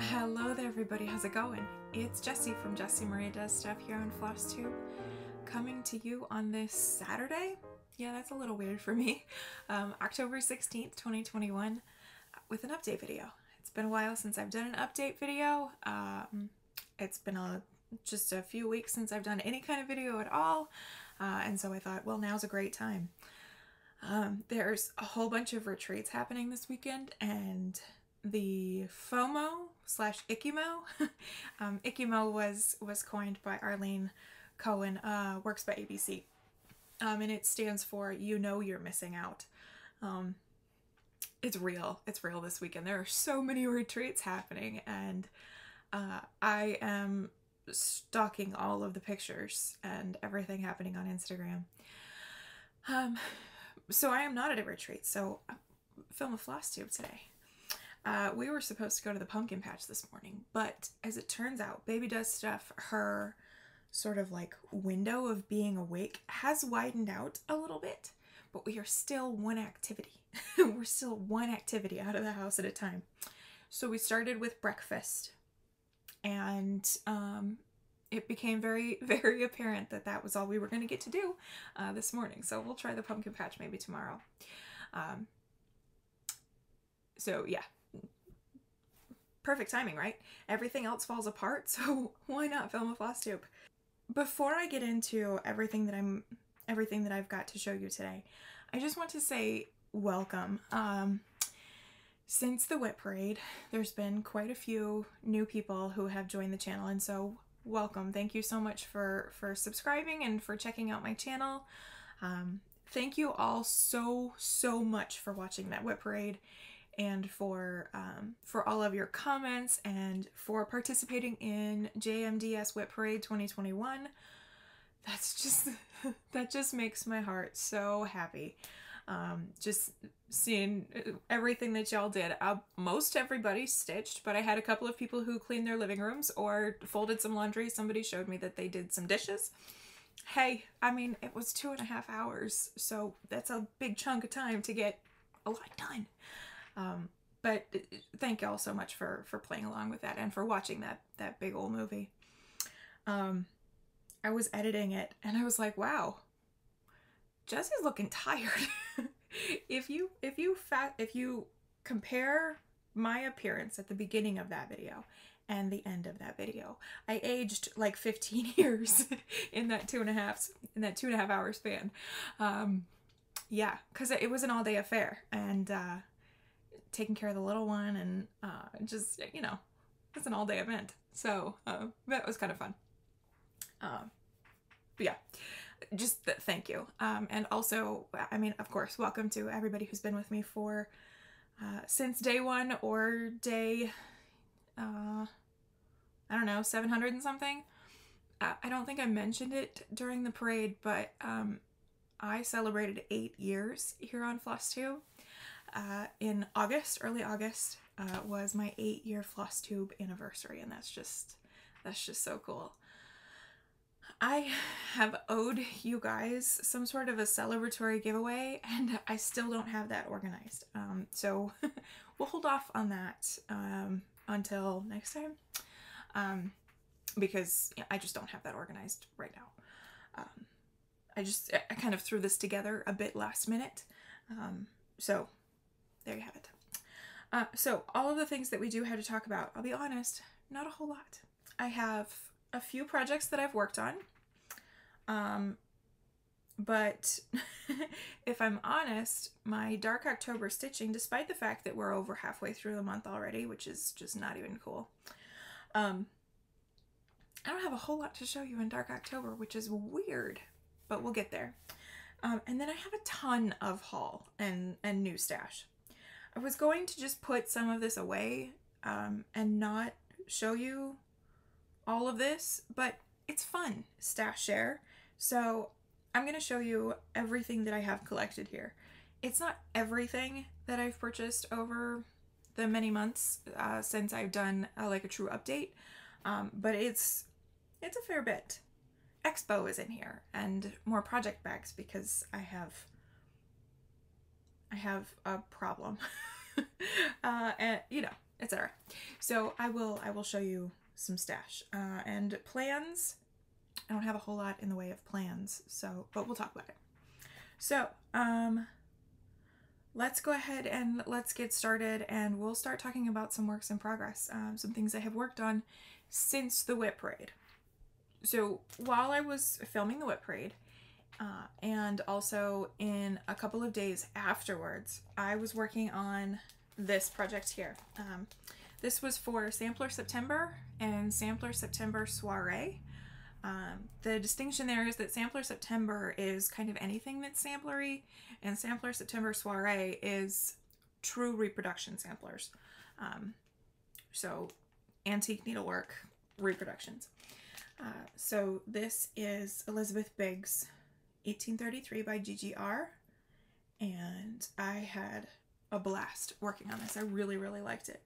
Hello there everybody, how's it going? It's Jessie from Jessie Marie Does Stuff here on FlossTube, coming to you on this Saturday. Yeah, that's a little weird for me. Um, October 16th, 2021, with an update video. It's been a while since I've done an update video. Um, it's been a, just a few weeks since I've done any kind of video at all, uh, and so I thought, well, now's a great time. Um, there's a whole bunch of retreats happening this weekend, and the FOMO slash ICKIMO. um, ICKIMO was was coined by Arlene Cohen, uh, works by ABC, um, and it stands for You Know You're Missing Out. Um, it's real. It's real this weekend. There are so many retreats happening, and uh, I am stalking all of the pictures and everything happening on Instagram. Um, so I am not at a retreat. So uh, film a floss tube today. Uh, we were supposed to go to the pumpkin patch this morning, but as it turns out, Baby Does Stuff, her sort of like window of being awake has widened out a little bit, but we are still one activity. we're still one activity out of the house at a time. So we started with breakfast, and um, it became very, very apparent that that was all we were going to get to do uh, this morning. So we'll try the pumpkin patch maybe tomorrow. Um, so yeah, perfect timing, right? Everything else falls apart, so why not film a floss tube? Before I get into everything that I'm everything that I've got to show you today, I just want to say welcome. Um, since the WIP Parade, there's been quite a few new people who have joined the channel, and so welcome. Thank you so much for for subscribing and for checking out my channel. Um, thank you all so so much for watching that WIP Parade and for um, for all of your comments and for participating in JMDS WIP Parade 2021. That's just that just makes my heart so happy. Um, just seeing everything that y'all did. Uh, most everybody stitched, but I had a couple of people who cleaned their living rooms or folded some laundry. Somebody showed me that they did some dishes. Hey, I mean, it was two and a half hours, so that's a big chunk of time to get a lot done. Um, but uh, thank y'all so much for for playing along with that and for watching that that big old movie. Um, I was editing it and I was like, wow, Jessie's looking tired. if you if you fat if you compare my appearance at the beginning of that video and the end of that video. I aged like 15 years in that two and a half in that two and a half hour span. Um, yeah, because it was an all day affair, and uh, taking care of the little one and uh, just, you know, it's an all day event. So uh, that was kind of fun. Um, yeah, just th thank you. Um, and also, I mean, of course, welcome to everybody who's been with me for uh, since day one or day, uh, I don't know, 700 and something. Uh, I don't think I mentioned it during the parade, but um, I celebrated eight years here on FlossTube uh, in August, early August, uh, was my eight year floss tube anniversary, and that's just that's just so cool. I have owed you guys some sort of a celebratory giveaway, and I still don't have that organized. Um, so we'll hold off on that um, until next time, um, because I just don't have that organized right now. Um, I just I kind of threw this together a bit last minute, um, so there you have it. Uh, so all of the things that we do have to talk about, I'll be honest, not a whole lot. I have a few projects that I've worked on. Um, but if I'm honest, my Dark October stitching, despite the fact that we're over halfway through the month already, which is just not even cool, um, I don't have a whole lot to show you in Dark October, which is weird, but we'll get there. Um, and then I have a ton of haul and, and new stash. I was going to just put some of this away um, and not show you all of this, but it's fun, stash share. So I'm going to show you everything that I have collected here. It's not everything that I've purchased over the many months uh, since I've done uh, like a true update, um, but it's it's a fair bit. Expo is in here and more project bags because I have I have a problem. uh, and, you know, etc. So I will I will show you some stash uh, and plans. I don't have a whole lot in the way of plans, so but we'll talk about it. So um, let's go ahead and let's get started, and we'll start talking about some works in progress, um, some things I have worked on since the WIP Parade. So while I was filming the WIP Parade. Uh, and also in a couple of days afterwards, I was working on this project here. Um, this was for Sampler September and Sampler September Soiree. Um, the distinction there is that Sampler September is kind of anything that's samplery, and Sampler September Soiree is true reproduction samplers. Um, so, antique needlework reproductions. Uh, so, this is Elizabeth Biggs 1833 by GigiR, and I had a blast working on this. I really, really liked it.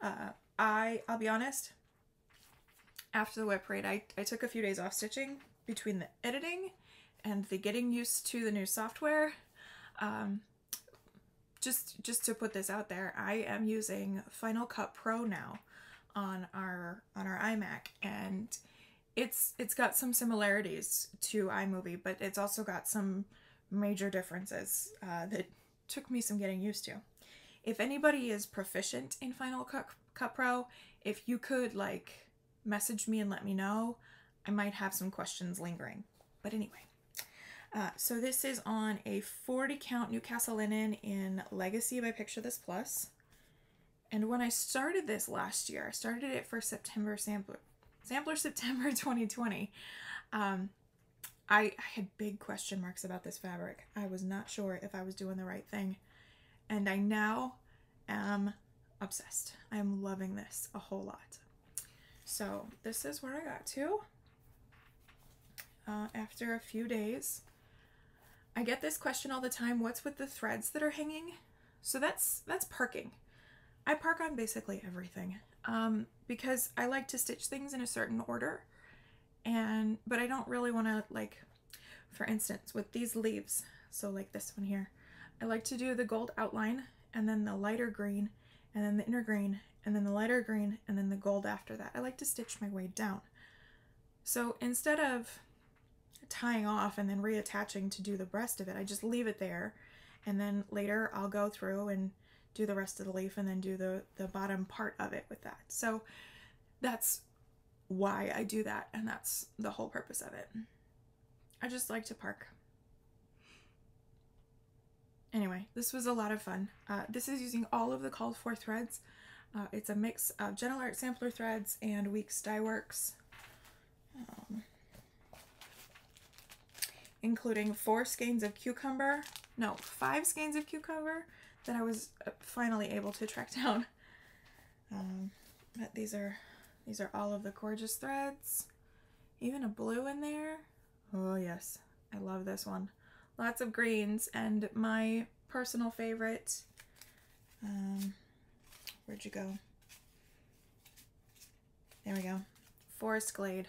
Uh, I, I'll be honest, after the WIP Parade, I, I took a few days off stitching between the editing and the getting used to the new software. Um, just, just to put this out there, I am using Final Cut Pro now on our on our iMac, and it's it's got some similarities to iMovie, but it's also got some major differences uh, that took me some getting used to. If anybody is proficient in Final Cut, Cut Pro, if you could like message me and let me know, I might have some questions lingering. But anyway, uh, so this is on a 40 count Newcastle linen in Legacy by Picture This Plus. And when I started this last year, I started it for September sampler, sampler September 2020. Um, I, I had big question marks about this fabric. I was not sure if I was doing the right thing. And I now am obsessed. I am loving this a whole lot. So this is where I got to uh, after a few days. I get this question all the time, what's with the threads that are hanging? So that's that's parking. I park on basically everything um, because I like to stitch things in a certain order. And but I don't really want to like for instance with these leaves so like this one here I like to do the gold outline and then the lighter green and then the inner green and then the lighter green and then the gold after that. I like to stitch my way down. So instead of tying off and then reattaching to do the rest of it I just leave it there and then later I'll go through and do the rest of the leaf and then do the, the bottom part of it with that. So that's why I do that and that's the whole purpose of it. I just like to park. Anyway, this was a lot of fun. Uh, this is using all of the called for threads. Uh, it's a mix of Gentle Art Sampler threads and Weeks Dye Works. Um, including four skeins of cucumber, no, five skeins of cucumber, that I was uh, finally able to track down. Um, but these are these are all of the gorgeous threads. Even a blue in there. Oh yes, I love this one. Lots of greens and my personal favorite. Um, where'd you go? There we go. Forest Glade.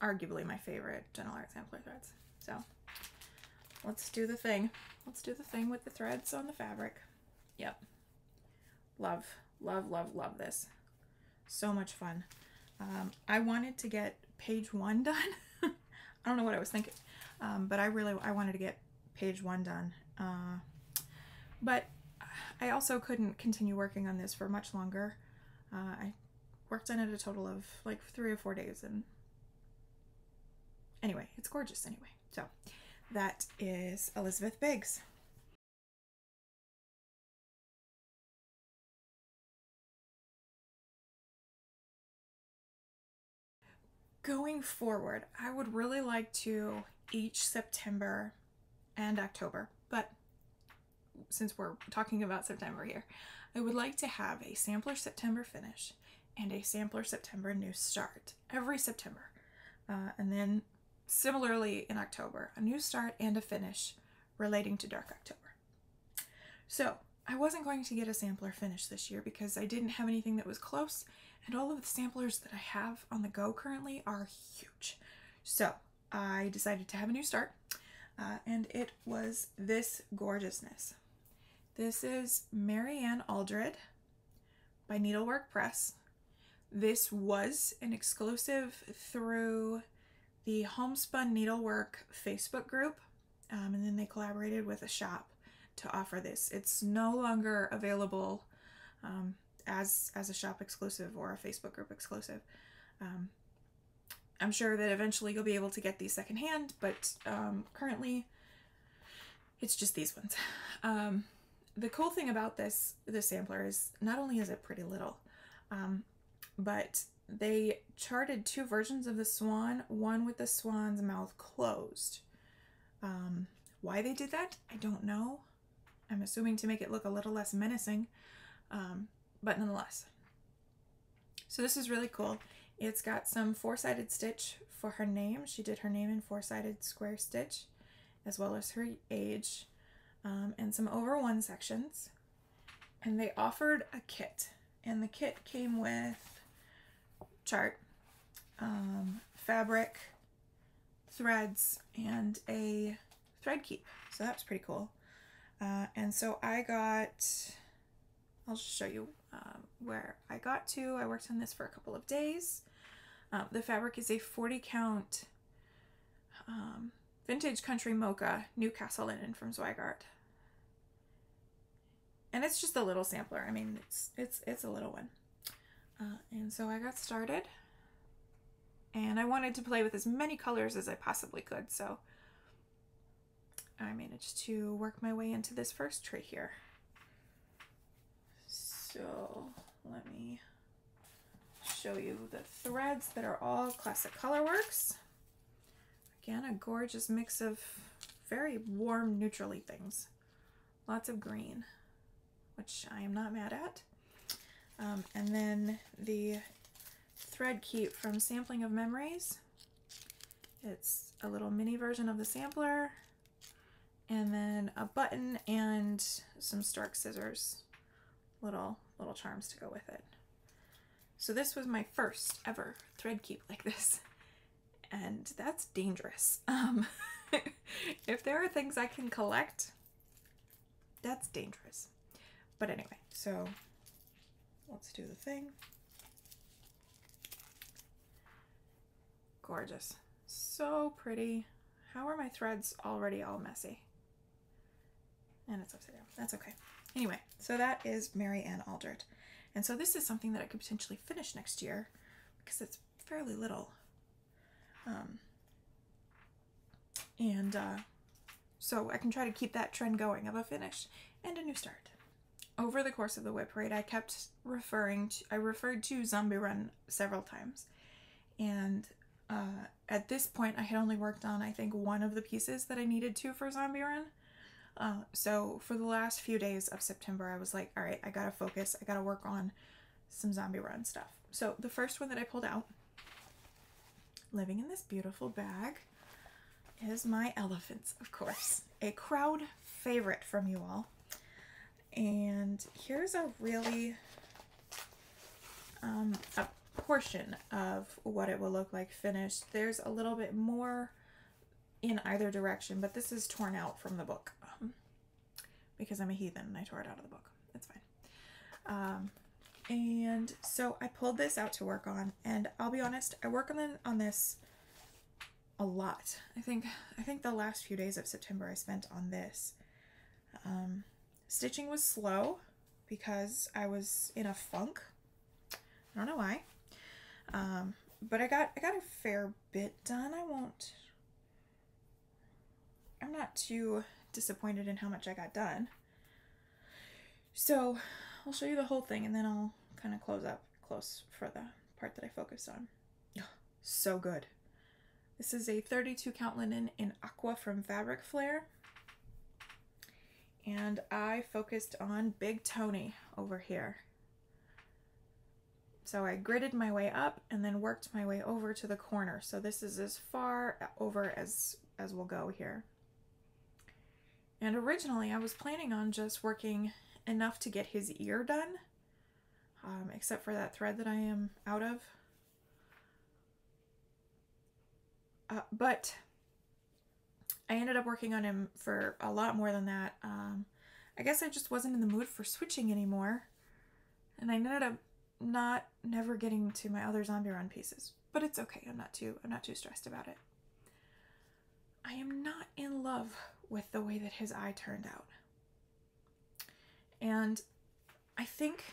Arguably my favorite Gentle Art Sampler threads. So let's do the thing. Let's do the thing with the threads on the fabric. Yep. Love, love, love, love this. So much fun. Um, I wanted to get page one done. I don't know what I was thinking, um, but I really I wanted to get page one done. Uh, but I also couldn't continue working on this for much longer. Uh, I worked on it a total of like three or four days, and anyway, it's gorgeous anyway. So that is Elizabeth Biggs. Going forward, I would really like to each September and October, but since we're talking about September here, I would like to have a sampler September finish and a sampler September new start every September. Uh, and then Similarly, in October, a new start and a finish relating to Dark October. So, I wasn't going to get a sampler finish this year because I didn't have anything that was close, and all of the samplers that I have on the go currently are huge. So, I decided to have a new start, uh, and it was this gorgeousness. This is Mary Ann Aldred by Needlework Press. This was an exclusive through the Homespun Needlework Facebook group, um, and then they collaborated with a shop to offer this. It's no longer available um, as as a shop exclusive or a Facebook group exclusive. Um, I'm sure that eventually you'll be able to get these secondhand, but um, currently it's just these ones. Um, the cool thing about this this sampler is not only is it pretty little, um, but they charted two versions of the swan, one with the swan's mouth closed. Um, why they did that, I don't know. I'm assuming to make it look a little less menacing, um, but nonetheless. So this is really cool. It's got some four-sided stitch for her name. She did her name in four-sided square stitch, as well as her age, um, and some over one sections. And they offered a kit, and the kit came with chart, um, fabric, threads, and a thread keep. So that's pretty cool. Uh, and so I got, I'll just show you um, where I got to. I worked on this for a couple of days. Uh, the fabric is a 40 count um, vintage country mocha Newcastle linen from Zweigart. And it's just a little sampler. I mean, it's it's it's a little one. Uh, and so I got started. And I wanted to play with as many colors as I possibly could. So I managed to work my way into this first tree here. So let me show you the threads that are all Classic Colorworks. Again, a gorgeous mix of very warm, neutrally things. Lots of green, which I am not mad at. Um, and then the thread keep from Sampling of Memories. It's a little mini version of the sampler. And then a button and some Stork scissors. Little little charms to go with it. So this was my first ever thread keep like this. And that's dangerous. Um if there are things i can collect that's dangerous. But anyway so let's do the thing gorgeous so pretty how are my threads already all messy and it's upside down. That's okay. Anyway, so that is Mary Ann Aldred. And so this is something that I could potentially finish next year because it's fairly little. Um, and uh, so I can try to keep that trend going of a finish and a new start. Over the course of the WIP parade, I kept referring to, I referred to Zombie Run several times. And uh, at this point, I had only worked on, I think, one of the pieces that I needed to for Zombie Run. Uh, so for the last few days of September, I was like, all right, I gotta focus. I gotta work on some zombie run stuff. So the first one that I pulled out, living in this beautiful bag, is my elephants, of course. A crowd favorite from you all. And here's a really, um, a portion of what it will look like finished. There's a little bit more in either direction, but this is torn out from the book because I'm a heathen and I tore it out of the book. It's fine. Um, and so I pulled this out to work on, and I'll be honest, I work on, on this a lot. I think I think the last few days of September I spent on this. Um, stitching was slow because I was in a funk. I don't know why. Um, but I got I got a fair bit done. I won't. I'm not too disappointed in how much I got done. So I'll show you the whole thing and then I'll kind of close up close for the part that I focused on. so good. This is a 32 count linen in aqua from Fabric Flair. And I focused on Big Tony over here. So I gridded my way up and then worked my way over to the corner. So this is as far over as, as we'll go here. And originally I was planning on just working enough to get his ear done, um, except for that thread that I am out of. Uh, but I ended up working on him for a lot more than that. Um, I guess I just wasn't in the mood for switching anymore. and I ended up not never getting to my other zombie run pieces. But it's okay. I'm not too I'm not too stressed about it. I am not in love with the way that his eye turned out. And I think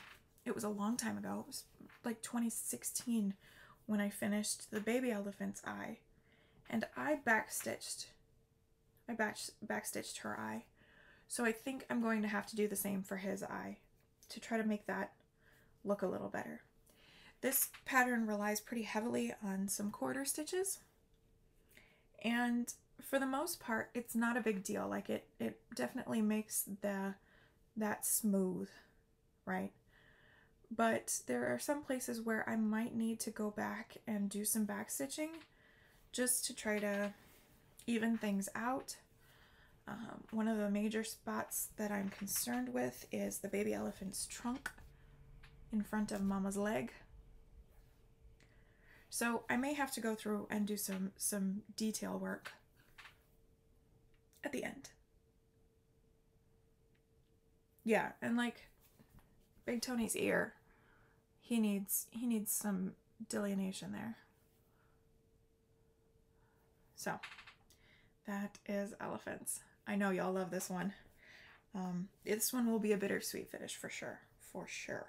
it was a long time ago. It was like 2016 when I finished the baby elephant's eye. And I backstitched I back backstitched her eye. So I think I'm going to have to do the same for his eye to try to make that look a little better. This pattern relies pretty heavily on some quarter stitches. And for the most part, it's not a big deal. Like it, it definitely makes the that smooth, right? But there are some places where I might need to go back and do some back stitching just to try to even things out. Um, one of the major spots that I'm concerned with is the baby elephant's trunk in front of mama's leg. So I may have to go through and do some some detail work at the end. Yeah, and like Big Tony's ear, he needs he needs some delineation there. So that is elephants. I know y'all love this one. Um, this one will be a bittersweet finish for sure, for sure.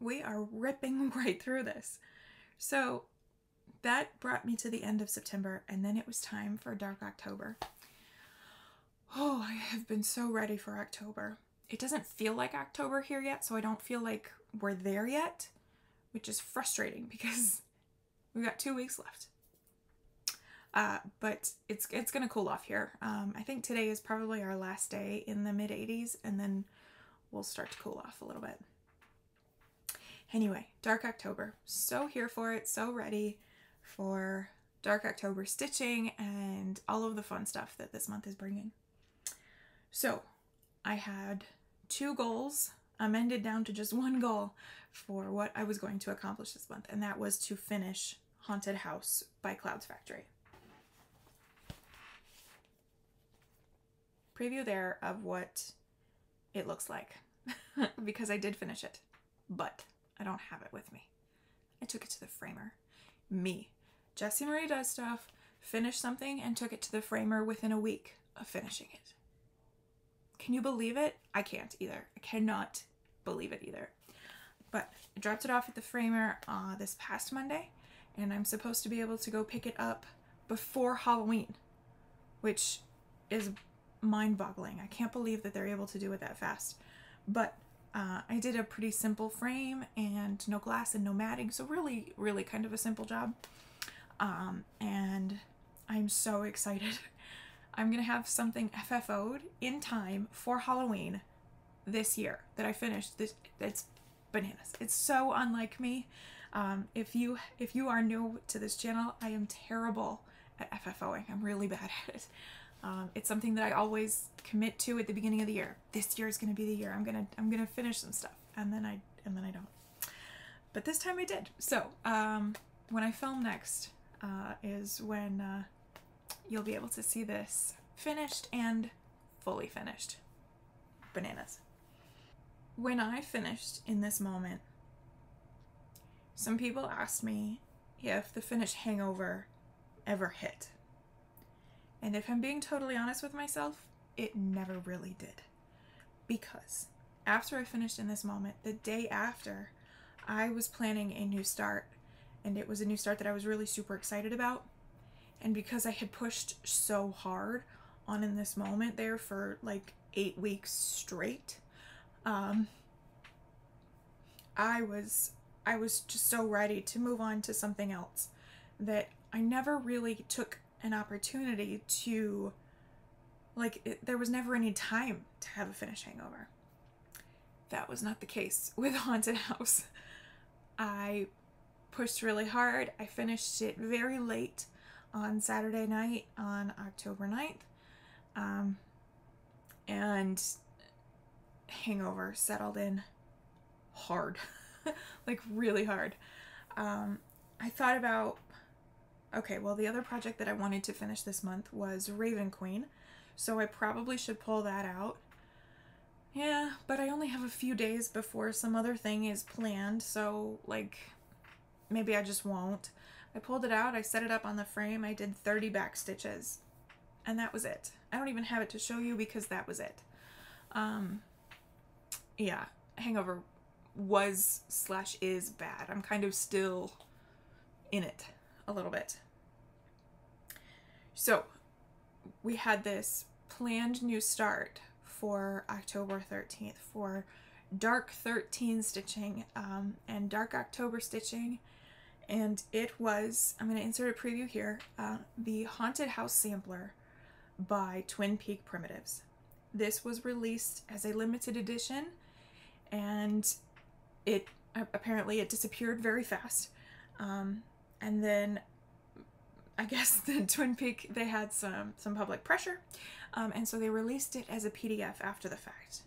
we are ripping right through this. So that brought me to the end of September, and then it was time for Dark October. Oh, I have been so ready for October. It doesn't feel like October here yet, so I don't feel like we're there yet, which is frustrating because we've got two weeks left. Uh, but it's it's gonna cool off here. Um, I think today is probably our last day in the mid 80s, and then we'll start to cool off a little bit. Anyway, Dark October. So here for it, so ready for Dark October stitching and all of the fun stuff that this month is bringing. So, I had two goals amended down to just one goal for what I was going to accomplish this month, and that was to finish Haunted House by Clouds Factory. Preview there of what it looks like because I did finish it, but I don't have it with me. I took it to the framer. Me. Jessie Marie does stuff, finished something, and took it to the framer within a week of finishing it. Can you believe it? I can't either. I cannot believe it either. But I dropped it off at the framer uh, this past Monday, and I'm supposed to be able to go pick it up before Halloween, which is mind boggling. I can't believe that they're able to do it that fast. But uh, I did a pretty simple frame and no glass and no matting, so really, really kind of a simple job. Um, and I'm so excited. I'm gonna have something FFO'd in time for Halloween this year that I finished. This it's bananas. It's so unlike me. Um, if you if you are new to this channel, I am terrible at FFOing. I'm really bad at it. Um, it's something that I always commit to at the beginning of the year. This year is going to be the year. I'm gonna I'm gonna finish some stuff, and then I and then I don't. But this time I did. So um, when I film next uh, is when uh, you'll be able to see this finished and fully finished. Bananas. When I finished in this moment, some people asked me if the finished hangover ever hit. And if I'm being totally honest with myself, it never really did. Because after I finished in this moment, the day after, I was planning a new start, and it was a new start that I was really super excited about. And because I had pushed so hard on in this moment there for like eight weeks straight, um, I was I was just so ready to move on to something else that I never really took an opportunity to like it, there was never any time to have a finish hangover. That was not the case with haunted house. I pushed really hard. I finished it very late on saturday night on october 9th um, and hangover settled in hard like really hard um, I thought about okay, well, the other project that I wanted to finish this month was Raven Queen, so I probably should pull that out. Yeah, but I only have a few days before some other thing is planned, so like maybe I just won't. I pulled it out, I set it up on the frame, I did 30 back stitches, and that was it. I don't even have it to show you because that was it. Um, yeah, Hangover was slash is bad. I'm kind of still in it a little bit. So, we had this planned new start for October 13th for dark 13 stitching um, and dark October stitching and it was, I'm going to insert a preview here, uh, the Haunted House Sampler by Twin Peak Primitives. This was released as a limited edition and it apparently it disappeared very fast. Um, and then I guess the Twin Peak they had some some public pressure, um, and so they released it as a PDF after the fact.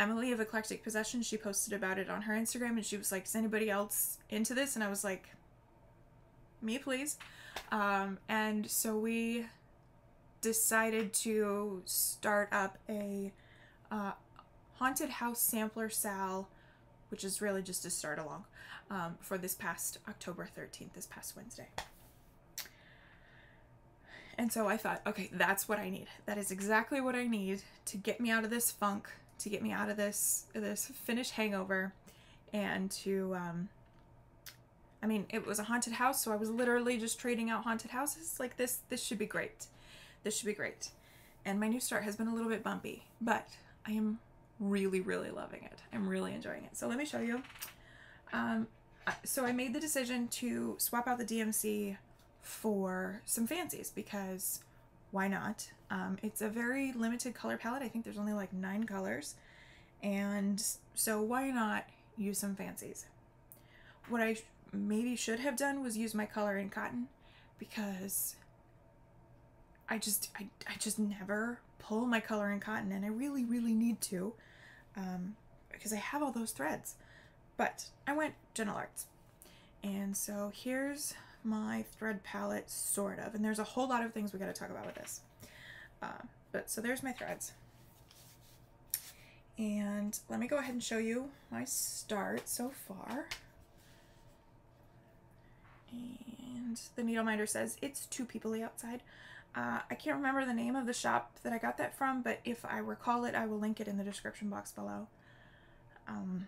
Emily of Eclectic Possession she posted about it on her Instagram, and she was like, "Is anybody else into this?" And I was like, "Me, please." Um, and so we decided to start up a uh, haunted house sampler sal, which is really just a start along um, for this past October 13th, this past Wednesday. And so I thought, okay, that's what I need. That is exactly what I need to get me out of this funk, to get me out of this this finished hangover, and to um, I mean, it was a haunted house, so I was literally just trading out haunted houses. Like this, this should be great. This should be great. And my new start has been a little bit bumpy, but I am really, really loving it. I'm really enjoying it. So let me show you. Um, so I made the decision to swap out the DMC for some fancies because why not? Um, it's a very limited color palette. I think there's only like nine colors. And so why not use some fancies? What I maybe should have done was use my color in cotton because I just I, I just never pull my color in cotton and I really really need to um, because I have all those threads but I went Gentle Arts and so here's my thread palette, sort of. And there's a whole lot of things we got to talk about with this. Uh, but so there's my threads. And let me go ahead and show you my start so far. And the needle minder says it's too peoply outside. Uh, I can't remember the name of the shop that I got that from, but if I recall it, I will link it in the description box below. Um,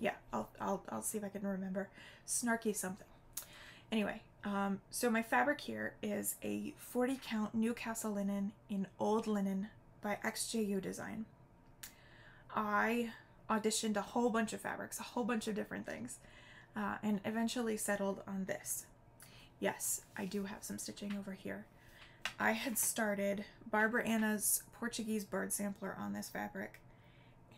yeah, I'll, I'll, I'll see if I can remember. Snarky something. Anyway, um, so my fabric here is a 40 count Newcastle linen in old linen by XJU Design. I auditioned a whole bunch of fabrics, a whole bunch of different things, uh, and eventually settled on this. Yes, I do have some stitching over here. I had started Barbara Ana's Portuguese bird sampler on this fabric,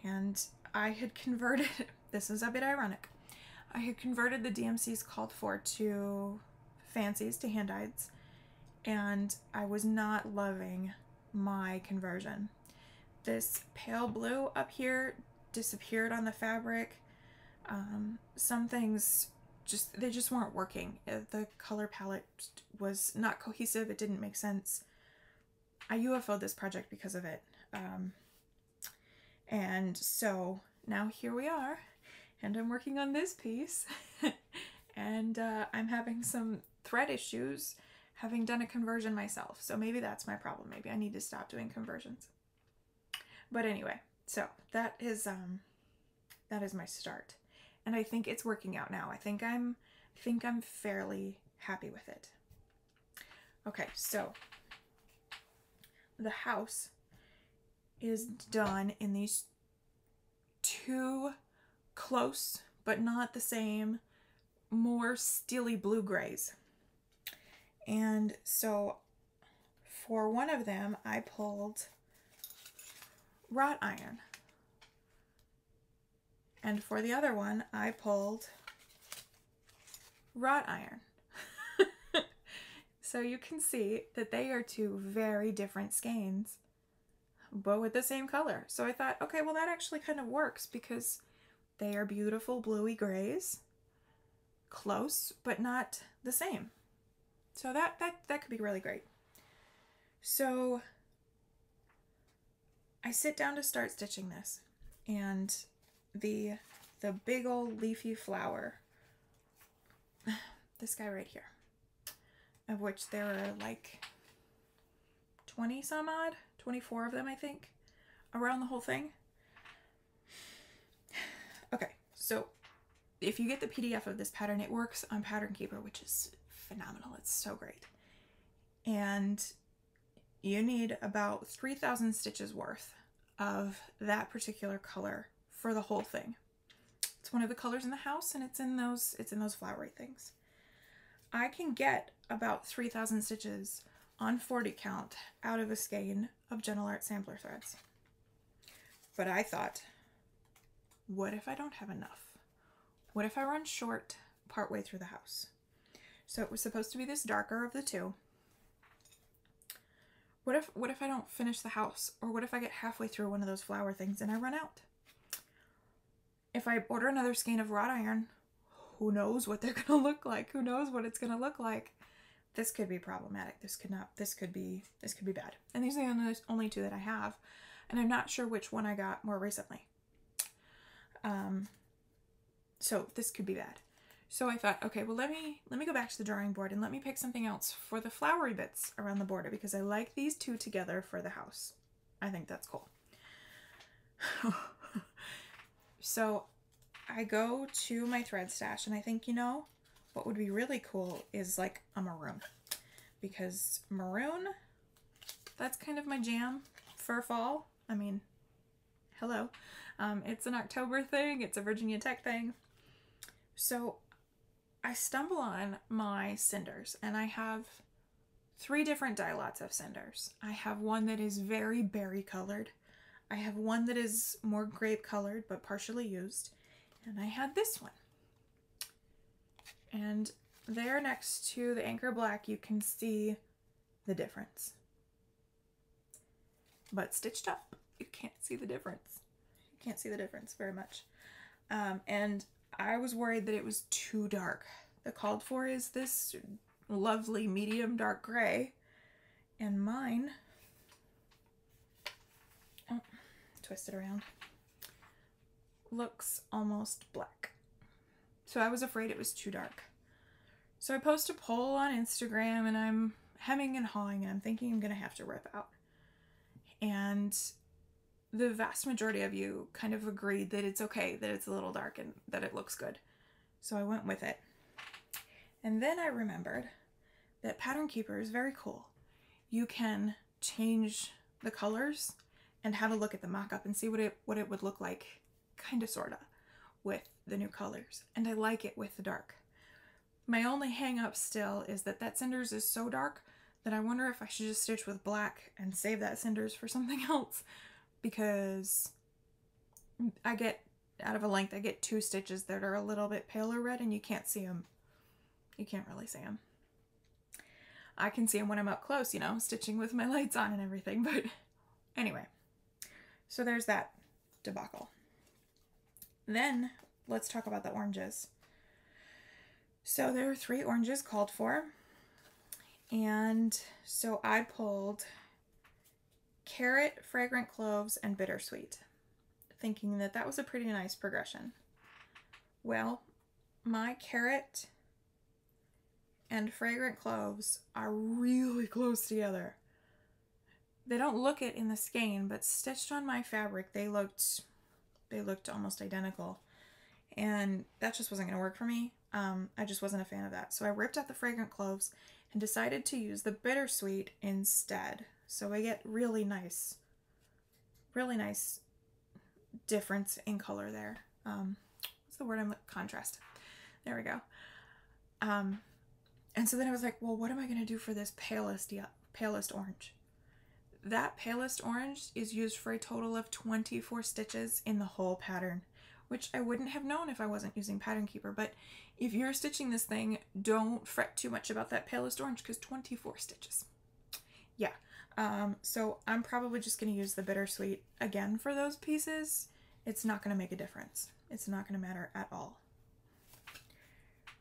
and I had converted this is a bit ironic. I had converted the DMCs called for to fancies, to hand dyeds, and I was not loving my conversion. This pale blue up here disappeared on the fabric. Um, some things just, they just weren't working. Uh, the color palette was not cohesive. It didn't make sense. I UFO'd this project because of it. Um, and so now here we are and I'm working on this piece and uh, I'm having some thread issues having done a conversion myself. So maybe that's my problem. Maybe I need to stop doing conversions. But anyway, so that is um that is my start. And I think it's working out now. I think I'm I think I'm fairly happy with it. Okay, so the house is done in these two close but not the same, more steely blue grays. And so for one of them, I pulled wrought iron. And for the other one, I pulled wrought iron. so you can see that they are two very different skeins, but with the same color. So I thought, okay, well that actually kind of works because they are beautiful bluey grays. close, but not the same. So that that that could be really great. So I sit down to start stitching this and the the big old leafy flower this guy right here of which there are like 20 some odd 24 of them I think around the whole thing okay so if you get the PDF of this pattern it works on Pattern Keeper which is phenomenal it's so great and you need about 3,000 stitches worth of that particular color for the whole thing. It's one of the colors in the house and it's in those it's in those flowery things. I can get about 3,000 stitches on 40 count out of a skein of Gentle Art sampler threads. But I thought, what if I don't have enough? What if I run short partway through the house? So it was supposed to be this darker of the two. What if what if I don't finish the house? Or what if I get halfway through one of those flower things and I run out? If I order another skein of wrought iron, who knows what they're gonna look like? Who knows what it's gonna look like? This could be problematic. This could not this could be this could be bad. And these are the only, only two that I have. And I'm not sure which one I got more recently. Um so this could be bad. So I thought, okay, well let me let me go back to the drawing board and let me pick something else for the flowery bits around the border because I like these two together for the house. I think that's cool. so I go to my thread stash and I think, you know, what would be really cool is like a maroon because maroon, that's kind of my jam for fall. I mean, hello. Um, it's an October thing. It's a Virginia Tech thing. So I stumble on my cinders and I have three different dye lots of cinders. I have one that is very berry colored. I have one that is more grape colored but partially used. And I had this one. And there next to the Anchor Black you can see the difference. But stitched up, you can't see the difference. You can't see the difference very much. Um, and I was worried that it was too dark. The called for is this lovely medium dark gray, and mine, oh, twist it around, looks almost black. So I was afraid it was too dark. So I post a poll on Instagram and I'm hemming and hawing and I'm thinking I'm to have to rip out. And the vast majority of you kind of agreed that it's okay that it's a little dark and that it looks good. So I went with it. And then I remembered that Pattern Keeper is very cool. You can change the colors and have a look at the mock-up and see what it what it would look like kind of sorta with the new colors. And I like it with the dark. My only hang up still is that that cinders is so dark that I wonder if I should just stitch with black and save that cinders for something else because I get out of a length I get two stitches that are a little bit paler red and you can't see them. You can't really see them. I can see them when I'm up close, you know, stitching with my lights on and everything, but anyway. So there's that debacle. Then let's talk about the oranges. So there are three oranges called for. And so I pulled carrot, fragrant cloves, and bittersweet, thinking that that was a pretty nice progression. Well, my carrot and fragrant cloves are really close together. They don't look it in the skein, but stitched on my fabric, they looked they looked almost identical. And that just wasn't going to work for me. Um, I just wasn't a fan of that. So I ripped out the fragrant cloves and decided to use the bittersweet instead. So I get really nice, really nice difference in color there. Um, what's the word I'm like, contrast? There we go. Um, and so then I was like, well, what am I going to do for this palest, palest orange? That palest orange is used for a total of 24 stitches in the whole pattern, which I wouldn't have known if I wasn't using Pattern Keeper. But if you're stitching this thing, don't fret too much about that palest orange because 24 stitches. Yeah, um, so I'm probably just going to use the bittersweet again for those pieces. It's not going to make a difference. It's not going to matter at all.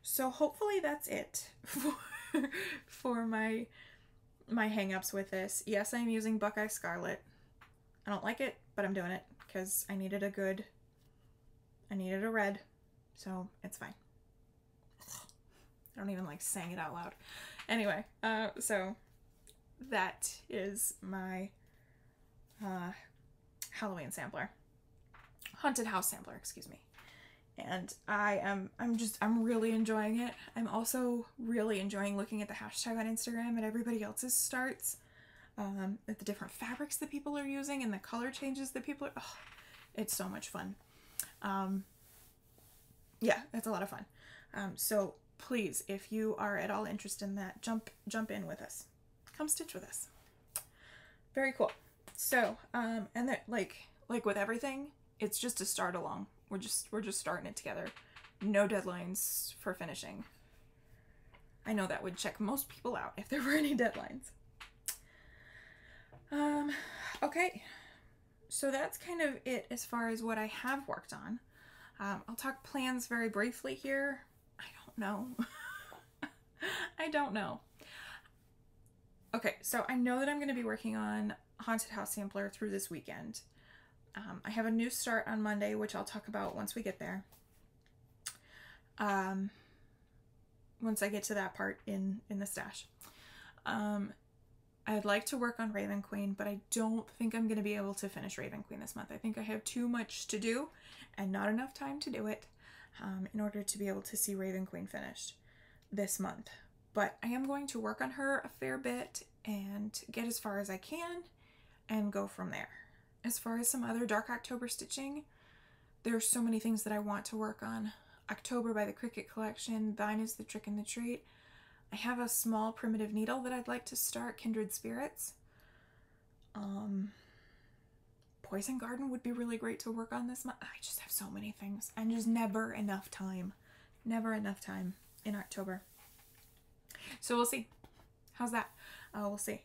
so hopefully that's it for, for my my hangups with this. Yes, I'm using Buckeye Scarlet. I don't like it, but I'm doing it because I needed a good, I needed a red, so it's fine. I don't even like saying it out loud. Anyway, uh, so that is my uh, Halloween sampler. Haunted house sampler, excuse me. And I am I'm just I'm really enjoying it. I'm also really enjoying looking at the hashtag on Instagram and everybody else's starts. Um, at the different fabrics that people are using and the color changes that people are oh, it's so much fun. Um, yeah, it's a lot of fun. Um, so please, if you are at all interested in that, jump jump in with us. Come stitch with us. Very cool. So, um, and that like like with everything, it's just a start along. We're just we're just starting it together. No deadlines for finishing. I know that would check most people out if there were any deadlines. Um, okay. So that's kind of it as far as what I have worked on. Um, I'll talk plans very briefly here. I don't know. I don't know. Okay, so I know that I'm going to be working on Haunted House Sampler through this weekend. Um, I have a new start on Monday, which I'll talk about once we get there. Um, once I get to that part in in the stash. Um, I'd like to work on Raven Queen, but I don't think I'm going to be able to finish Raven Queen this month. I think I have too much to do and not enough time to do it um, in order to be able to see Raven Queen finished this month. But I am going to work on her a fair bit and get as far as I can and go from there. As far as some other Dark October stitching, there's so many things that I want to work on. October by the Cricket Collection, Thine is the Trick and the Treat. I have a small primitive needle that I'd like to start, Kindred Spirits. Um, Poison Garden would be really great to work on this month. I just have so many things and just never enough time. Never enough time in October. So we'll see. How's that? Uh, we'll see.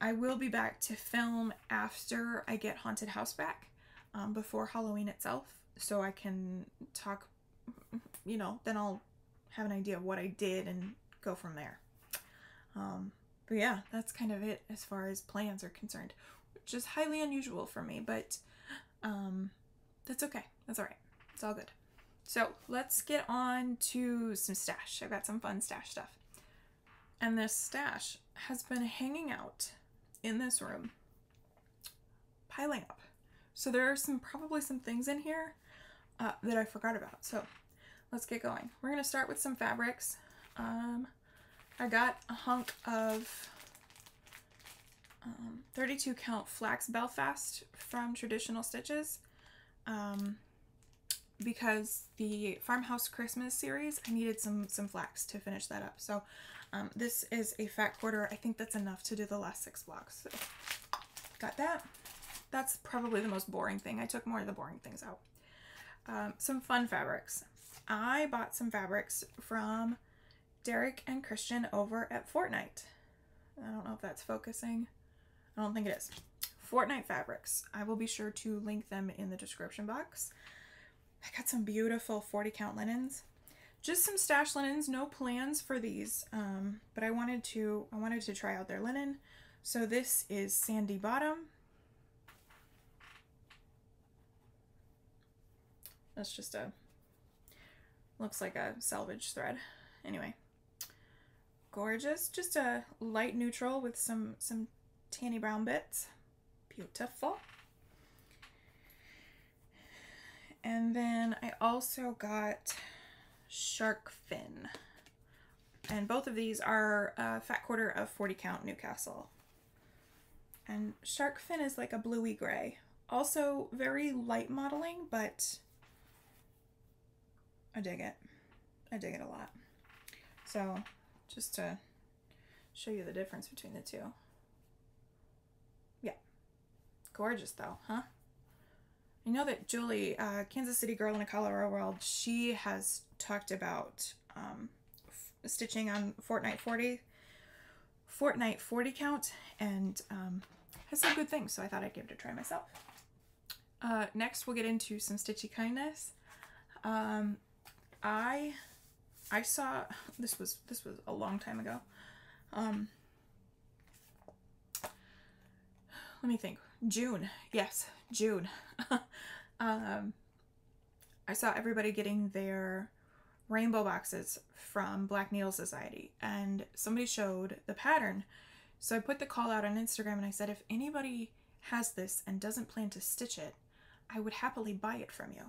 I will be back to film after I get Haunted House back, um, before Halloween itself, so I can talk, you know, then I'll have an idea of what I did and go from there. Um, but yeah, that's kind of it as far as plans are concerned, which is highly unusual for me, but um, that's okay. That's all right. It's all good. So let's get on to some stash. I've got some fun stash stuff. And this stash has been hanging out in this room, piling up. So there are some probably some things in here uh, that I forgot about. So let's get going. We're gonna start with some fabrics. Um, I got a hunk of um, 32 count flax Belfast from Traditional Stitches. Um, because the Farmhouse Christmas series, I needed some some flax to finish that up. So um, this is a fat quarter. I think that's enough to do the last six blocks. So got that. That's probably the most boring thing. I took more of the boring things out. Um, some fun fabrics. I bought some fabrics from Derek and Christian over at Fortnite. I don't know if that's focusing. I don't think it is. Fortnite fabrics. I will be sure to link them in the description box. I got some beautiful 40 count linens. Just some stash linens, no plans for these, um, but I wanted to I wanted to try out their linen. So this is Sandy Bottom. That's just a looks like a salvage thread. Anyway, gorgeous. Just a light neutral with some some tanny brown bits. Beautiful. And then I also got shark fin. And both of these are a fat quarter of 40 count Newcastle. And shark fin is like a bluey gray. Also very light modeling, but I dig it. I dig it a lot. So just to show you the difference between the two. Yeah. Gorgeous though, huh? I know that Julie, uh, Kansas City girl in a Colorado world, she has talked about um, stitching on Fortnite 40, Fortnite 40 count, and um, has some good things. So I thought I'd give it a try myself. Uh, next, we'll get into some stitchy kindness. Um, I I saw this was this was a long time ago. Um, let me think. June, yes, June. um, I saw everybody getting their rainbow boxes from Black Needle Society, and somebody showed the pattern. So I put the call out on Instagram and I said, if anybody has this and doesn't plan to stitch it, I would happily buy it from you.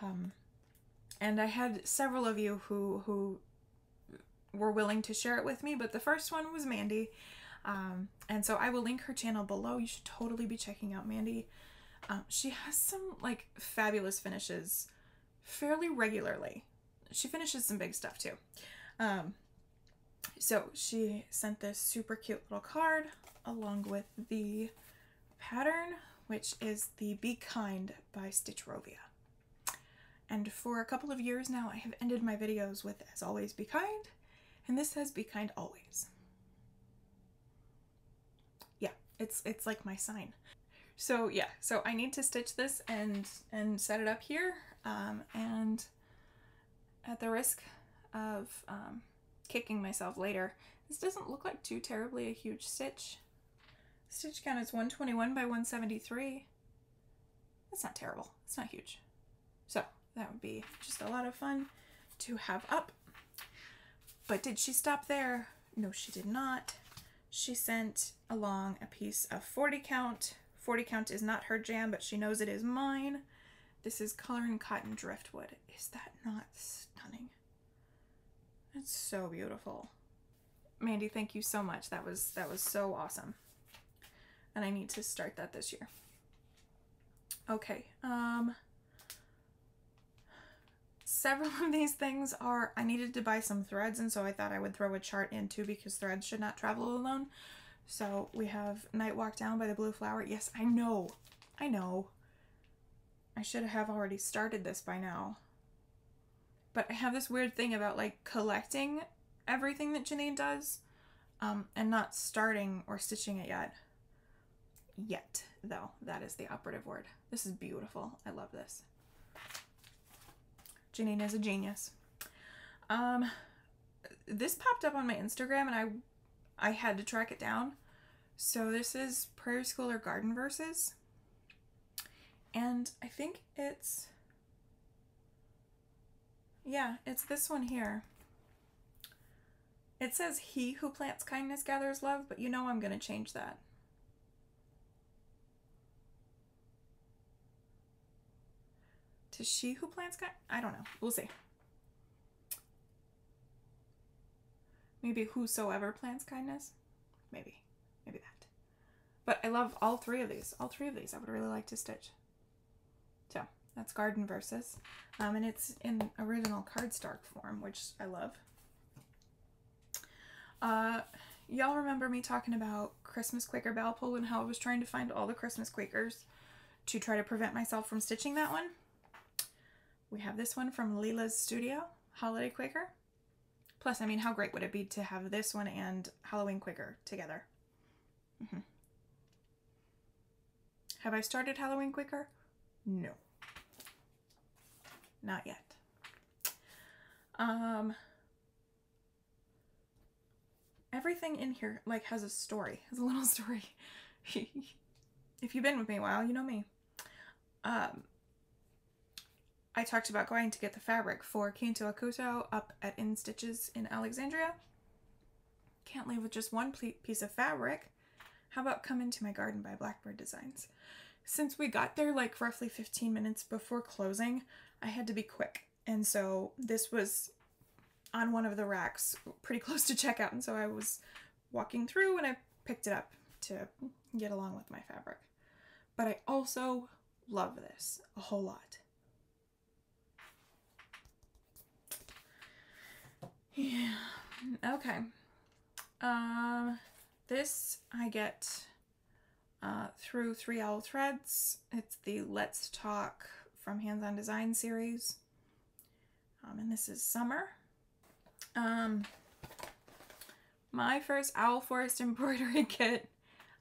Um, and I had several of you who who were willing to share it with me, but the first one was Mandy. Um, and so I will link her channel below. You should totally be checking out Mandy. Um, she has some like fabulous finishes fairly regularly. She finishes some big stuff too. Um, so she sent this super cute little card along with the pattern, which is the Be Kind by Stitchrovia. And for a couple of years now, I have ended my videos with As Always Be Kind, and this says Be Kind Always. Yeah, it's it's like my sign. So yeah, so I need to stitch this and and set it up here, um, and at the risk of um, kicking myself later, this doesn't look like too terribly a huge stitch. Stitch count is 121 by 173. That's not terrible. It's not huge. So that would be just a lot of fun to have up. But did she stop there? No, she did not. She sent along a piece of 40 count. 40 count is not her jam, but she knows it is mine. This is Color and Cotton Driftwood. Is that not stunning? It's so beautiful. Mandy, thank you so much. That was that was so awesome. And I need to start that this year. Okay. Um several of these things are I needed to buy some threads and so I thought I would throw a chart in too because threads should not travel alone. So we have Night Walk Down by the Blue Flower. Yes, I know. I know. I should have already started this by now. But I have this weird thing about like collecting everything that Janine does um, and not starting or stitching it yet. Yet, though. That is the operative word. This is beautiful. I love this. Janine is a genius. Um, this popped up on my Instagram and I I had to track it down. So this is Prairie Schooler Garden Verses. And I think it's yeah, it's this one here. It says he who plants kindness gathers love, but you know I'm going to change that. To she who plants kindness? I don't know. We'll see. Maybe whosoever plants kindness? Maybe. Maybe that. But I love all three of these. All three of these I would really like to stitch. So that's Garden Verses. Um, and it's in original cardstock form, which I love. Uh, y'all remember me talking about Christmas Quaker Bell Pull and how I was trying to find all the Christmas Quakers to try to prevent myself from stitching that one? We have this one from Lila's Studio, Holiday Quaker. Plus, I mean, how great would it be to have this one and Halloween Quaker together? Mm -hmm. Have I started Halloween Quaker? No. Not yet. Um, everything in here like has a story, has a little story. if you've been with me a while, you know me. Um, I talked about going to get the fabric for Kinto Akuto up at In Stitches in Alexandria. Can't leave with just one piece of fabric. How about come into my garden by Blackbird Designs? Since we got there like roughly 15 minutes before closing, I had to be quick. And so this was on one of the racks pretty close to checkout. And so I was walking through and I picked it up to get along with my fabric. But I also love this a whole lot. Yeah. Okay. Um, this I get uh, through Three Owl Threads. It's the Let's Talk from Hands On Design series. Um, and this is summer. Um, my first Owl Forest embroidery kit.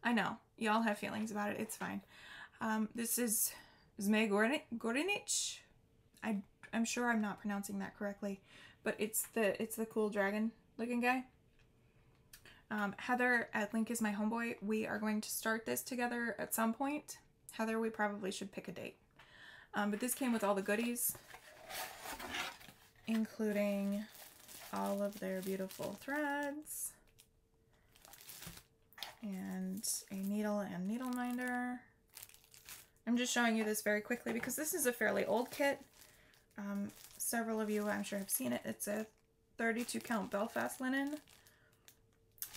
I know, y'all have feelings about it. It's fine. Um, this is Zme Gorinich. I, I'm sure I'm not pronouncing that correctly, but it's the it's the cool dragon looking guy. Um, Heather at Link is my homeboy. We are going to start this together at some point. Heather, we probably should pick a date. Um, but this came with all the goodies, including all of their beautiful threads and a needle and needle minder. I'm just showing you this very quickly because this is a fairly old kit. Um, several of you I'm sure have seen it. It's a 32 count Belfast linen.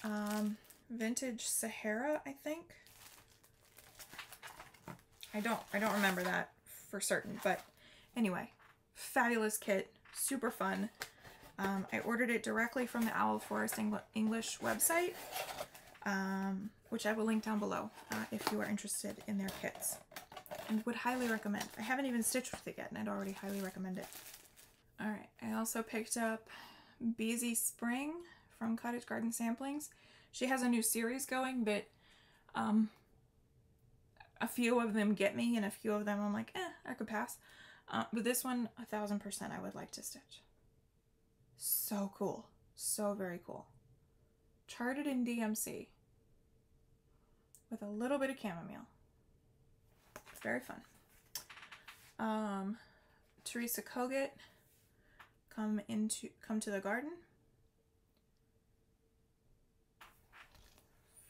Um, vintage Sahara, I think. I don't, I don't remember that for certain, but anyway, fabulous kit, super fun. Um, I ordered it directly from the Owl Forest Engl English website, um, which I will link down below uh, if you are interested in their kits. And would highly recommend. I haven't even stitched with it yet, and I'd already highly recommend it. Alright, I also picked up Beezy Spring from Cottage Garden Samplings. She has a new series going, but um, a few of them get me, and a few of them I'm like, eh, I could pass. Uh, but this one, a thousand percent, I would like to stitch. So cool. So very cool. Charted in DMC with a little bit of chamomile. It's very fun. Um, Teresa Kogut, come into come to the garden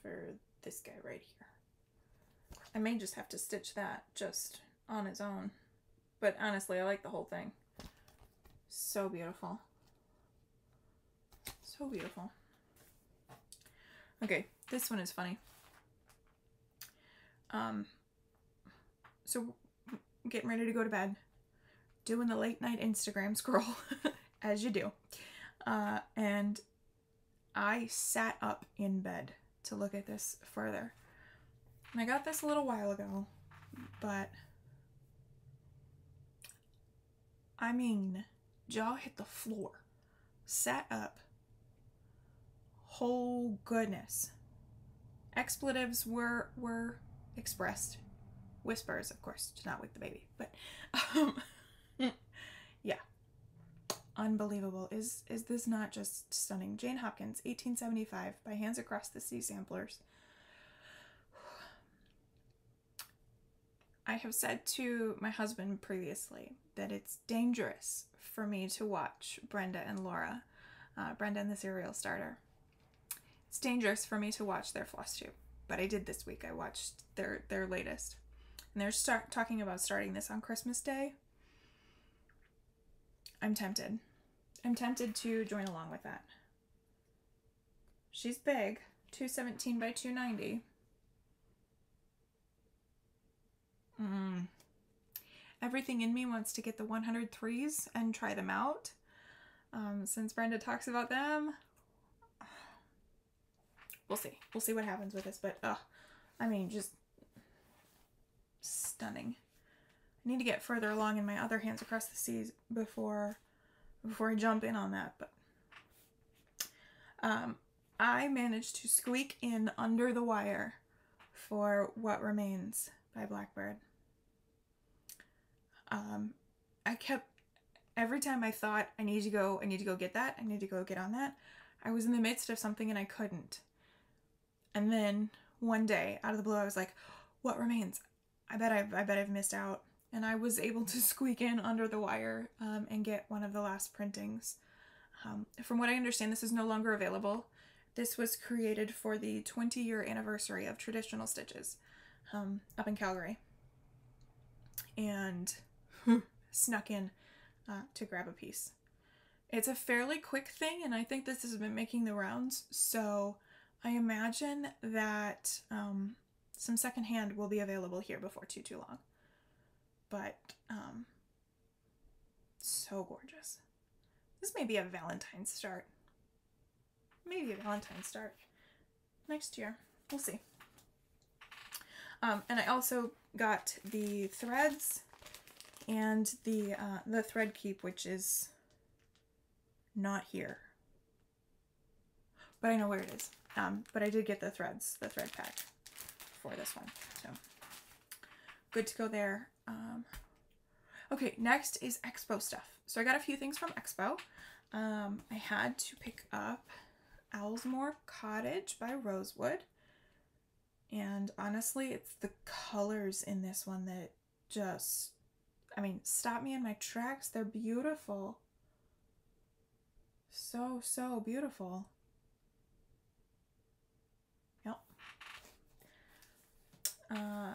for this guy right here. I may just have to stitch that just on its own. But honestly, I like the whole thing. So beautiful. So beautiful. Okay, this one is funny. Um, so getting ready to go to bed, doing the late night Instagram scroll, as you do. Uh, and I sat up in bed to look at this further. And I got this a little while ago, but I mean, jaw hit the floor, sat up, whole goodness. Expletives were were expressed. Whispers, of course, to not wake the baby. But um, yeah. Unbelievable. Is is this not just stunning? Jane Hopkins, 1875, by Hands Across the Sea Samplers. I have said to my husband previously that it's dangerous for me to watch Brenda and Laura, uh, Brenda and the Serial Starter. It's dangerous for me to watch their floss tube, but I did this week. I watched their their latest, and they're start talking about starting this on Christmas Day. I'm tempted. I'm tempted to join along with that. She's big, 217 by 290. Mm. Everything in me wants to get the 103s and try them out. Um, since Brenda talks about them, we'll see. We'll see what happens with this, but uh, I mean, just stunning. Need to get further along in my other hands across the seas before before I jump in on that, but um, I managed to squeak in under the wire for What Remains by Blackbird. Um, I kept every time I thought I need to go, I need to go get that, I need to go get on that. I was in the midst of something and I couldn't. And then one day, out of the blue, I was like, "What remains? I bet I've, I bet I've missed out." And I was able to squeak in under the wire um, and get one of the last printings. Um, from what I understand, this is no longer available. This was created for the 20 year anniversary of traditional stitches um, up in Calgary. And snuck in uh, to grab a piece. It's a fairly quick thing, and I think this has been making the rounds, so I imagine that um, some secondhand will be available here before too too long. But um, so gorgeous. This may be a Valentine's start. Maybe a Valentine's start next year. We'll see. Um, and I also got the threads and the uh, the thread keep, which is not here. But I know where it is. Um, but I did get the threads, the thread pack for this one. So good to go there. Um, okay, next is Expo stuff. So I got a few things from Expo. Um, I had to pick up Owlsmore Cottage by Rosewood. And honestly, it's the colors in this one that just, I mean, stop me in my tracks. They're beautiful. So, so beautiful. Yep. Uh,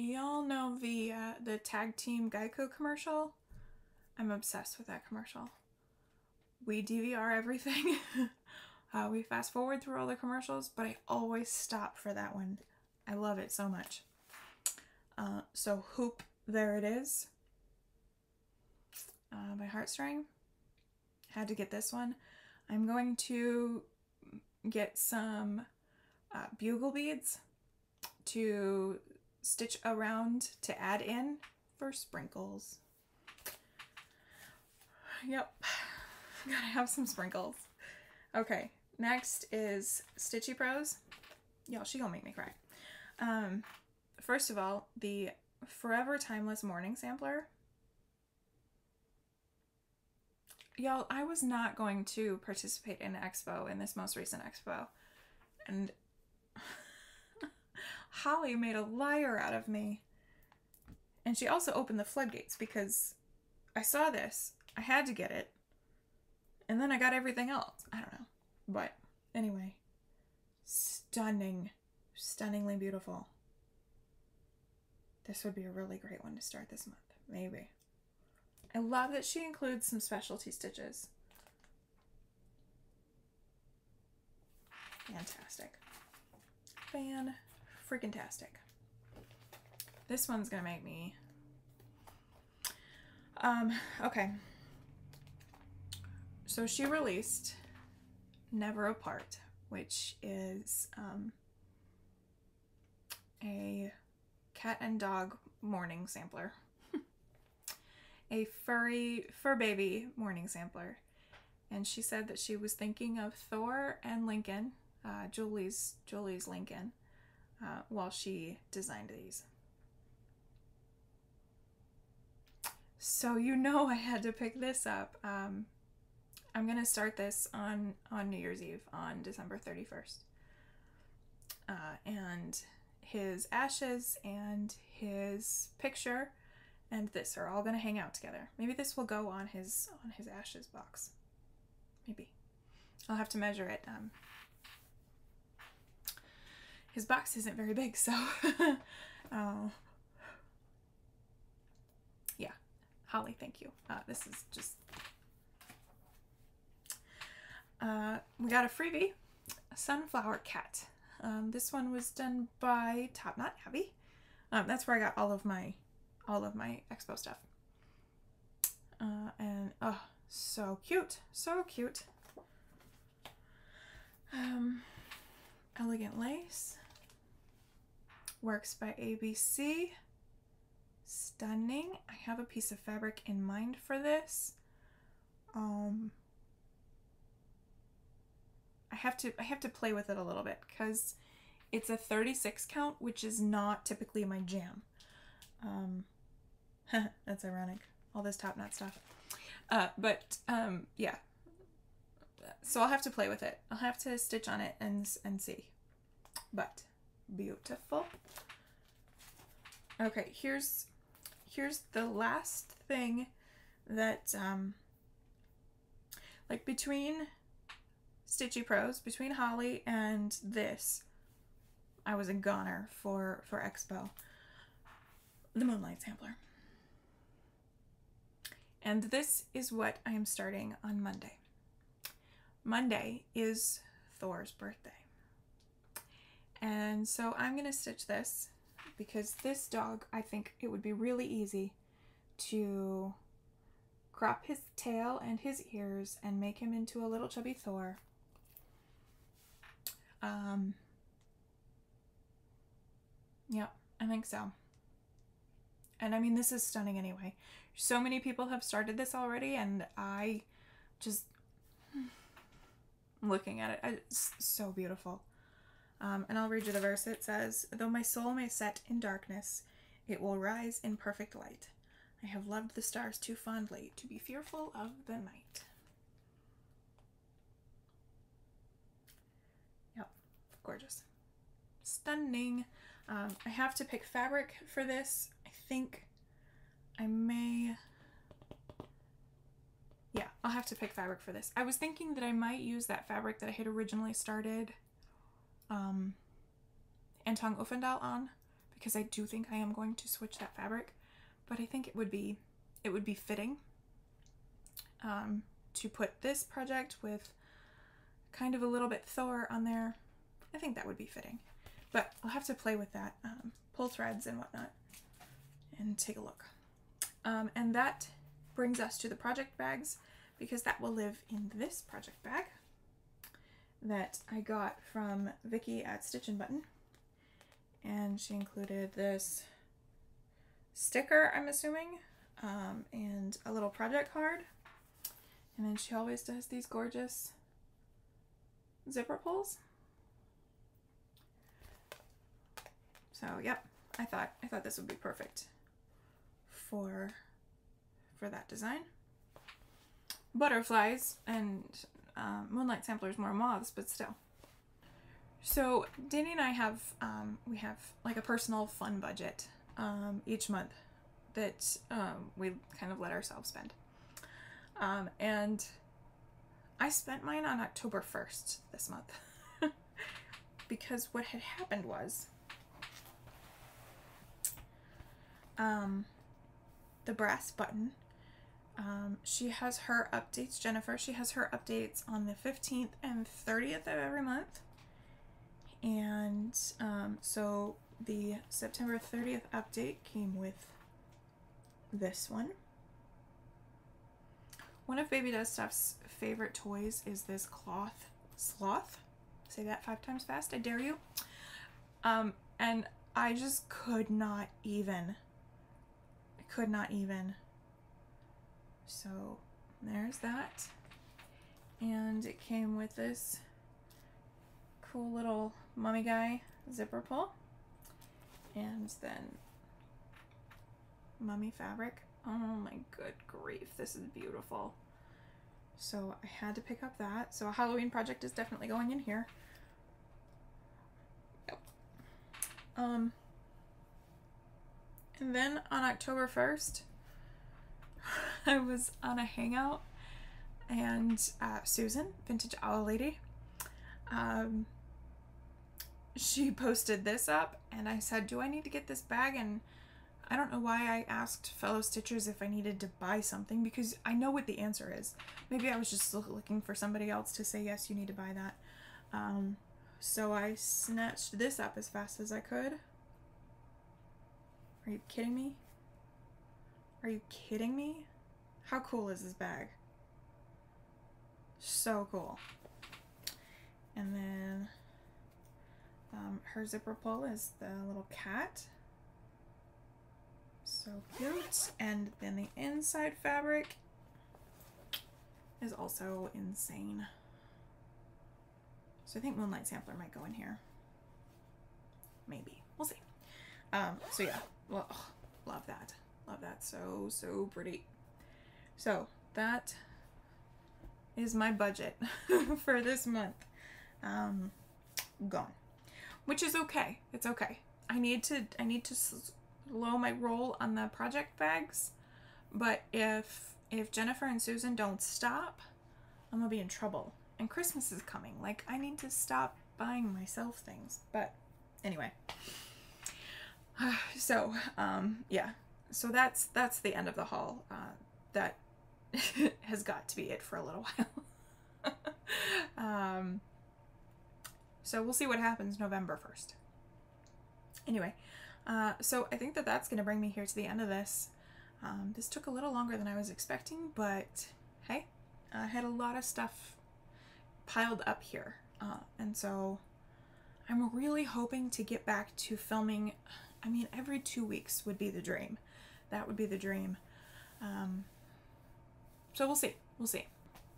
y'all know the uh, the tag team Geico commercial? I'm obsessed with that commercial. We DVR everything. uh, we fast forward through all the commercials, but I always stop for that one. I love it so much. Uh, so Hoop, there it is. Uh, by Heartstring. Had to get this one. I'm going to get some uh, bugle beads to stitch around to add in for sprinkles. Yep, gotta have some sprinkles. Okay, next is Stitchy Prose. Y'all, she gonna make me cry. Um, first of all, the Forever Timeless Morning Sampler. Y'all, I was not going to participate in Expo, in this most recent Expo. And Holly made a liar out of me. And she also opened the floodgates because I saw this I had to get it. And then I got everything else. I don't know. But anyway, stunning, stunningly beautiful. This would be a really great one to start this month. Maybe. I love that she includes some specialty stitches. Fantastic. Fan freaking tastic. This one's gonna make me um okay so she released Never Apart, which is um, a cat and dog morning sampler. a furry fur baby morning sampler. And she said that she was thinking of Thor and Lincoln, uh, Julie's Julie's Lincoln, uh, while she designed these. So you know I had to pick this up. Um, I'm gonna start this on on New Year's Eve on December 31st. Uh, and his ashes and his picture and this are all gonna hang out together. Maybe this will go on his on his ashes box. Maybe. I'll have to measure it. Um, his box isn't very big, so uh, yeah. Holly, thank you. Uh, this is just uh, we got a freebie, a sunflower cat. Um, this one was done by Top Knot Abby. Um, that's where I got all of my all of my expo stuff. Uh, and oh, so cute, so cute. Um, elegant lace. Works by ABC. Stunning. I have a piece of fabric in mind for this. Um, I have to I have to play with it a little bit because it's a 36 count, which is not typically my jam. Um, that's ironic. All this top knot stuff. Uh, but um, yeah. So I'll have to play with it. I'll have to stitch on it and and see. But beautiful. Okay, here's here's the last thing that um like between Stitchy Prose between Holly and this. I was a goner for for Expo. The Moonlight Sampler. And this is what I am starting on Monday. Monday is Thor's birthday. And so I'm going to stitch this because this dog, I think it would be really easy to crop his tail and his ears and make him into a little chubby Thor um, yeah, I think so. And I mean, this is stunning anyway. So many people have started this already, and I just looking at it, it's so beautiful. Um, and I'll read you the verse. It says, Though my soul may set in darkness, it will rise in perfect light. I have loved the stars too fondly to be fearful of the night. Yep, gorgeous. Stunning. Um, I have to pick fabric for this. I think I may... Yeah, I'll have to pick fabric for this. I was thinking that I might use that fabric that I had originally started um, Anton Uffendal on because I do think I am going to switch that fabric, but I think it would be it would be fitting um, to put this project with kind of a little bit Thor on there. I think that would be fitting, but I'll have to play with that, um, pull threads and whatnot, and take a look. Um, and that brings us to the project bags because that will live in this project bag that I got from Vicky at StitchNButton. And she included this sticker, I'm assuming, um, and a little project card. And then she always does these gorgeous zipper pulls. So, yep, I thought I thought this would be perfect for for that design. Butterflies and uh, Moonlight Samplers more moths, but still. So Danny and I have um, we have like a personal fun budget um, each month that um, we kind of let ourselves spend. Um, and I spent mine on October 1st this month because what had happened was um, the brass button um, she has her updates, Jennifer, she has her updates on the 15th and 30th of every month. And um, so the September 30th update came with this one. One of Baby Does Stuff's favorite toys is this cloth sloth. Say that five times fast, I dare you. Um, and I just could not even, could not even so there's that. And it came with this cool little mummy guy zipper pull. And then mummy fabric. Oh my good grief, this is beautiful. So I had to pick up that. So a Halloween project is definitely going in here. Yep. Um, and then on October 1st, I was on a hangout and uh, Susan, Vintage Owl Lady, um, she posted this up and I said, Do I need to get this bag? And I don't know why I asked fellow Stitchers if I needed to buy something because I know what the answer is. Maybe I was just looking for somebody else to say, Yes, you need to buy that. Um, so I snatched this up as fast as I could. Are you kidding me? Are you kidding me? How cool is this bag? So cool. And then um, her zipper pull is the little cat. So cute. And then the inside fabric is also insane. So I think Moonlight Sampler might go in here. Maybe. We'll see. Um, so yeah, well, love that. Love that. So, so pretty. So that is my budget for this month. Um, gone, which is okay. It's okay. I need to I need to slow my roll on the project bags, but if if Jennifer and Susan don't stop, I'm gonna be in trouble. And Christmas is coming. Like I need to stop buying myself things. But anyway. So um, yeah. So that's that's the end of the haul. Uh, that has got to be it for a little while. um, so we'll see what happens November 1st. Anyway, uh, so I think that that's going to bring me here to the end of this. Um, this took a little longer than I was expecting, but hey, I had a lot of stuff piled up here. Uh, and so I'm really hoping to get back to filming. I mean, every two weeks would be the dream. That would be the dream. Um, so we'll see. We'll see.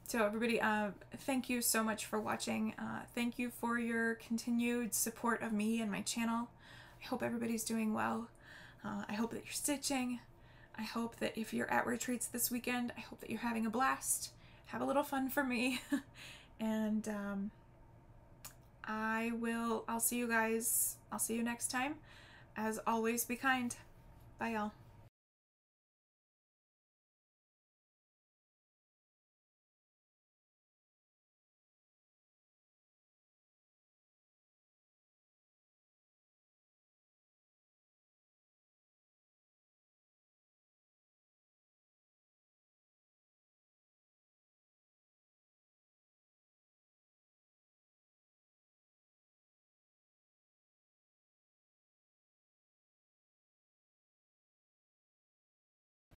So everybody, uh, thank you so much for watching. Uh, thank you for your continued support of me and my channel. I hope everybody's doing well. Uh, I hope that you're stitching. I hope that if you're at retreats this weekend, I hope that you're having a blast. Have a little fun for me. and um, I will, I'll see you guys, I'll see you next time. As always, be kind. Bye, y'all.